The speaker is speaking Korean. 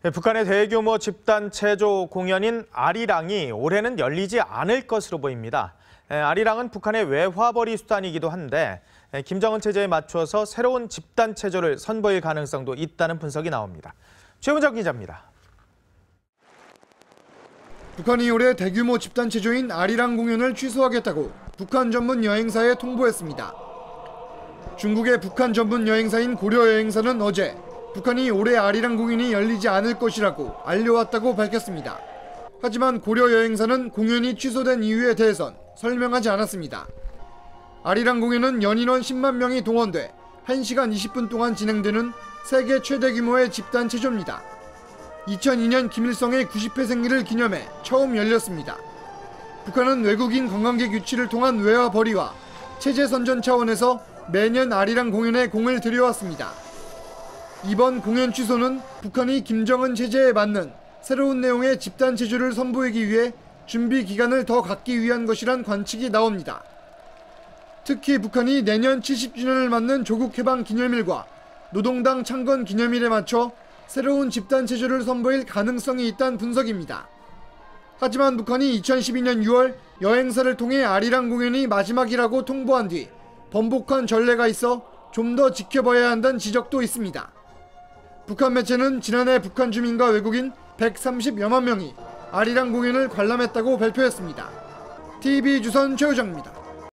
네, 북한의 대규모 집단 체조 공연인 아리랑이 올해는 열리지 않을 것으로 보입니다. 에, 아리랑은 북한의 외화벌이 수단이기도 한데 에, 김정은 체제에 맞춰서 새로운 집단 체조를 선보일 가능성도 있다는 분석이 나옵니다. 최훈정 기자입니다. 북한이 올해 대규모 집단 체조인 아리랑 공연을 취소하겠다고 북한 전문 여행사에 통보했습니다. 중국의 북한 전문 여행사인 고려 여행사는 어제 북한이 올해 아리랑 공연이 열리지 않을 것이라고 알려왔다고 밝혔습니다. 하지만 고려 여행사는 공연이 취소된 이유에 대해선 설명하지 않았습니다. 아리랑 공연은 연인원 10만 명이 동원돼 1시간 20분 동안 진행되는 세계 최대 규모의 집단 체조입니다. 2002년 김일성의 90회 생일을 기념해 처음 열렸습니다. 북한은 외국인 관광객 유치를 통한 외화 벌이와 체제 선전 차원에서 매년 아리랑 공연에 공을 들여왔습니다. 이번 공연 취소는 북한이 김정은 체제에 맞는 새로운 내용의 집단 체조를 선보이기 위해 준비 기간을 더 갖기 위한 것이란 관측이 나옵니다. 특히 북한이 내년 70주년을 맞는 조국 해방 기념일과 노동당 창건 기념일에 맞춰 새로운 집단 체조를 선보일 가능성이 있다는 분석입니다. 하지만 북한이 2012년 6월 여행사를 통해 아리랑 공연이 마지막이라고 통보한 뒤 번복한 전례가 있어 좀 더 지켜봐야 한다는 지적도 있습니다. 북한 매체는 지난해 북한 주민과 외국인 130여만 명이 아리랑 공연을 관람했다고 발표했습니다. TV조선 최우정입니다.